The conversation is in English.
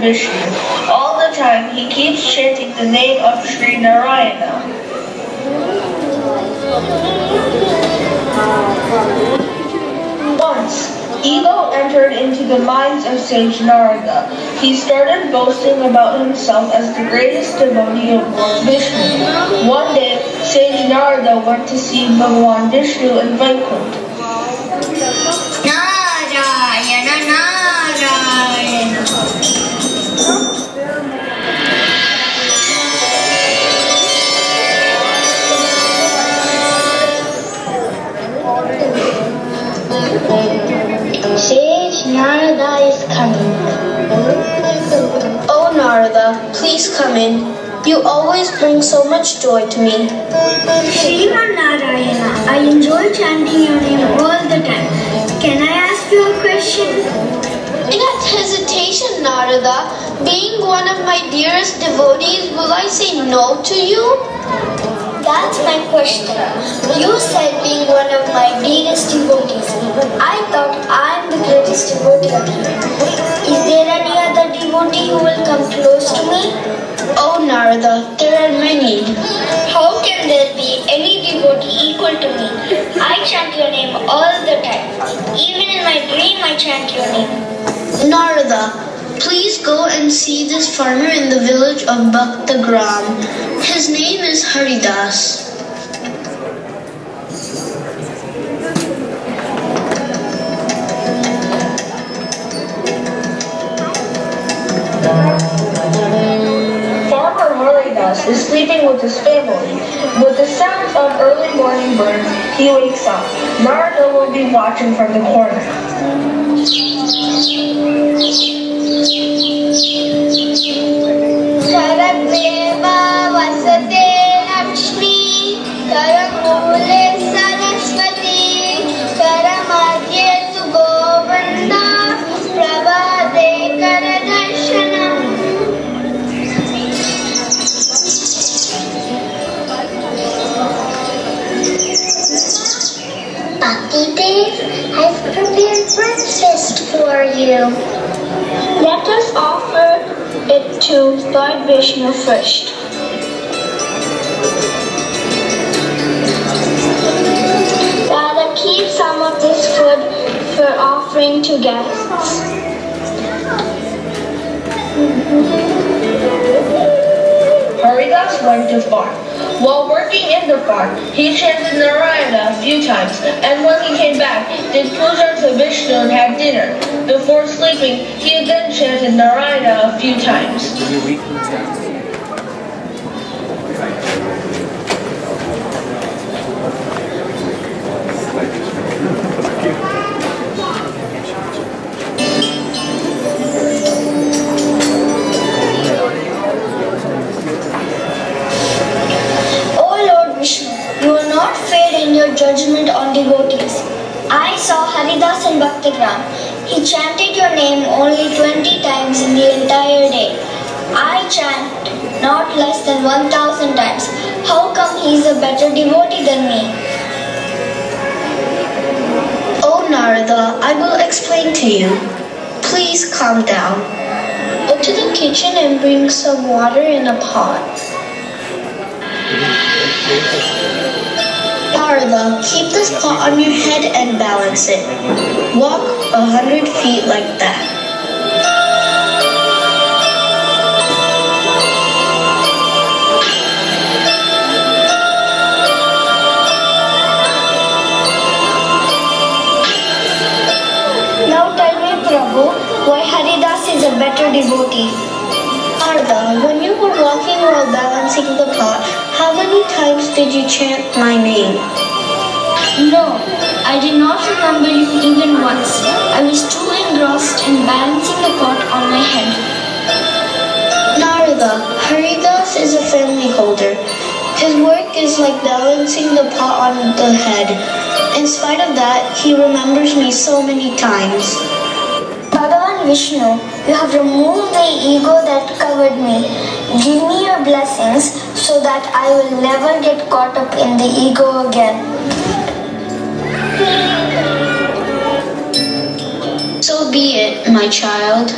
Vishnu. All the time he keeps chanting the name of Sri Narayana. Once, ego entered into the minds of sage Narada. He started boasting about himself as the greatest devotee of Lord Vishnu. One day, sage Narada went to see Bhagwan Vishnu in Vaikuntha. Narayana. Narada, please come in. You always bring so much joy to me. Sriman Narayana, I enjoy chanting your name all the time. Can I ask you a question? Without hesitation, Narada, being one of my dearest devotees, will I say no to you? That's my question. You said being one of my dearest devotees. I thought I'm the greatest devotee of you. Who will come close to me? Oh Narada, there are many. How can there be any devotee equal to me? I chant your name all the time. Even in my dream, I chant your name. Narada, please go and see this farmer in the village of Bhaktagram. His name is Haridas. house is sleeping with his family. With the sound of early morning birds, he wakes up. Narada will be watching from the corner. Sarabdeva Vasudeva Lakshmi Bhakti Dev has prepared breakfast for you. Let us offer it to Lord Vishnu first. Rather keep some of this food for offering to guests. Haridas went to farm. While working in the farm, he chanted Narayana a few times, and when he came back, did puja to Vishnu and had dinner. Before sleeping, he again chanted Narayana a few times. Judgment on devotees. I saw Haridas in Bhaktigram. He chanted your name only 20 times in the entire day. I chant not less than 1000 times. How come he is a better devotee than me? Oh Narada, I will explain to you. Please calm down. Go to the kitchen and bring some water in a pot. Keep this pot on your head and balance it. Walk a hundred feet like that. Now tell me, Prabhu, why Haridas is a better devotee? Narada, when you were walking while balancing the pot, how many times did you chant my name? No, I did not remember you even once. I was too engrossed in balancing the pot on my head. Narada, Haridas is a family holder. His work is like balancing the pot on the head. In spite of that, he remembers me so many times. Bhagavan Vishnu, you have removed the ego that covered me. Give me your blessings so that I will never get caught up in the ego again. So be it, my child.